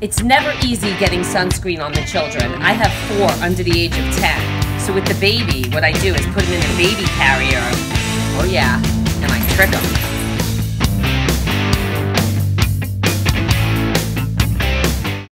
It's never easy getting sunscreen on the children. I have four under the age of 10. So with the baby, what I do is put him in a baby carrier. Oh yeah, and I trick him.